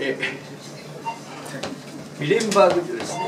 えビレンバーグですね。